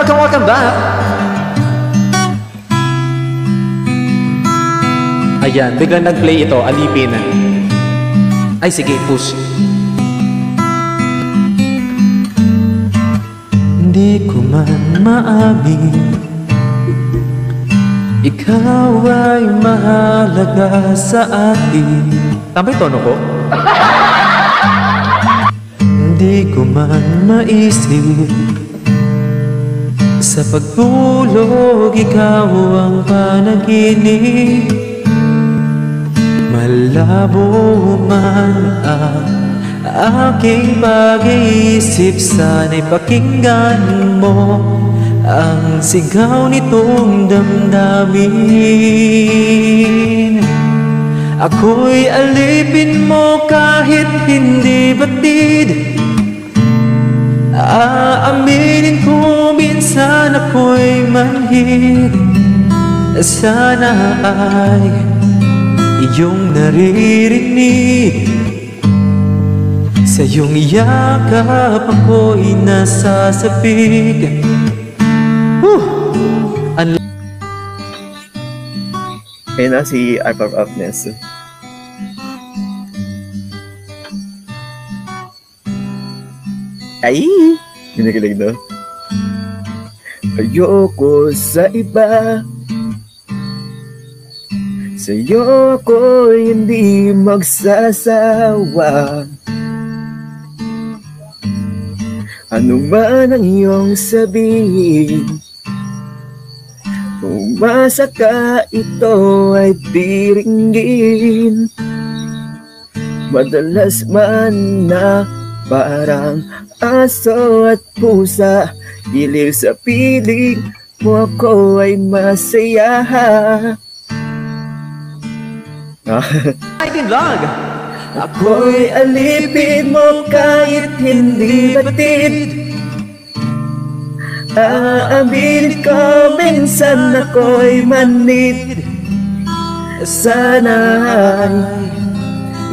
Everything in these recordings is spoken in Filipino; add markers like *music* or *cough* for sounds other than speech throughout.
welcome, welcome back! Ayan, biglang nag-play ito, alipin. Ay, sige, push. Hindi ko man maamin Ikaw ay mahalaga sa akin Tama yung tono ko? Hindi ko man maisip Sa pagtulog ikaw ang panaginip. Malabo man ang aking pag-iisip Sana'y pakinggan mo Ang sigaw nitong damdamin. Ako'y alipin mo kahit hindi batid Aaminin ko minsan ako'y manhid Sana ay iyong naririnig Sa iyong yakap ako'y nasasabik Whew! Ang Ayun na si Arp of. Ay! Kinikilig daw. Ayoko sa iba Sa'yo ako hindi magsasawa Ano man ang iyong sabihin Umasa ka ito ay tiringgin Madalas man na parang aso at pusa Giliw sa piling mo ako ay masaya Fighting *laughs* Vlog! Ako'y alipin mo kahit hindi batid. Aamin ko minsan ako'y manid Sana ay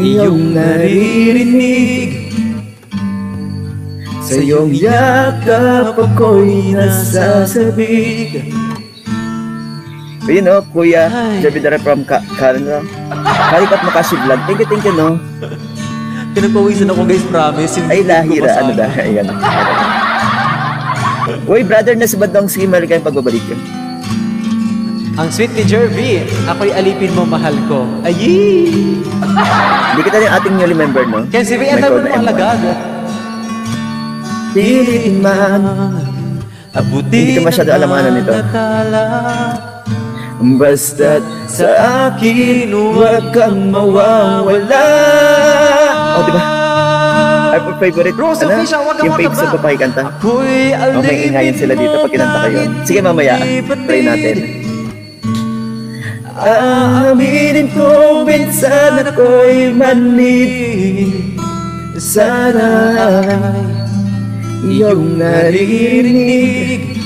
iyong naririnig Sa iyong yakap ako'y nasasabik Ayun o, Kuya, Ay. Javidara from Ka Karen Kalikat mo kasi vlog. Thank you, thank you, no? Pinagpawisan ako guys, promise. Hindi Ay, lahira, ano ba? Ayan. Uy, brother, nasa bandang mali kayong pagbabalik yun. Ang sweet ni Jervy, ako'y alipin mo, mahal ko. Ayi! Hindi kita yung ating newly member, no? Kaya si My Rian Pilit man, Abuti Hindi ka masyado alam ano nito. basta't sa akin, huwag kang mawawala. Oh, di ba? Ay, po, favorite, Rose ano? Kang Yung faves sa babae kanta. Oh, may ingayan sila dito pag kinanta kayo. Sige, mamaya. Try natin. Aaminin ko minsan ako'y manid Sana iyong naririnig.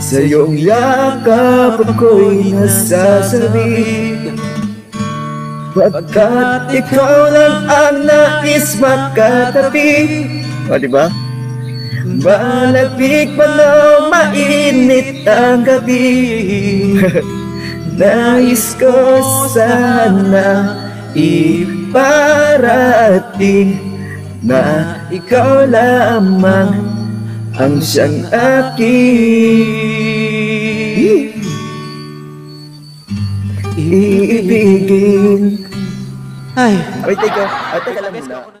Sa iyong yakap ako'y nasasabik Pagkat ikaw lang ang nais makatabi. O, di ba? Malapig man o mainit ang gabi. *laughs* Nais ko sana iparating Na ikaw lamang ang siyang aking Iibigin Ay, Wait, teka. Ah, teka lang muna.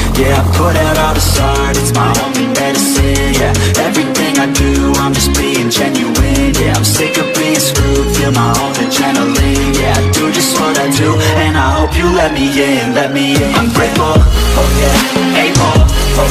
Yeah, I put out all this art, it's my only medicine Yeah, everything I do, I'm just being genuine Yeah, I'm sick of being screwed, feel my own adrenaline Yeah, I do just what I do, and I hope you let me in, let me in. I'm grateful, oh yeah, able, oh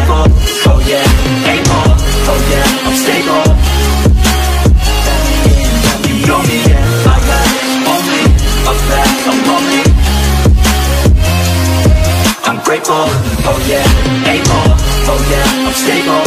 stable.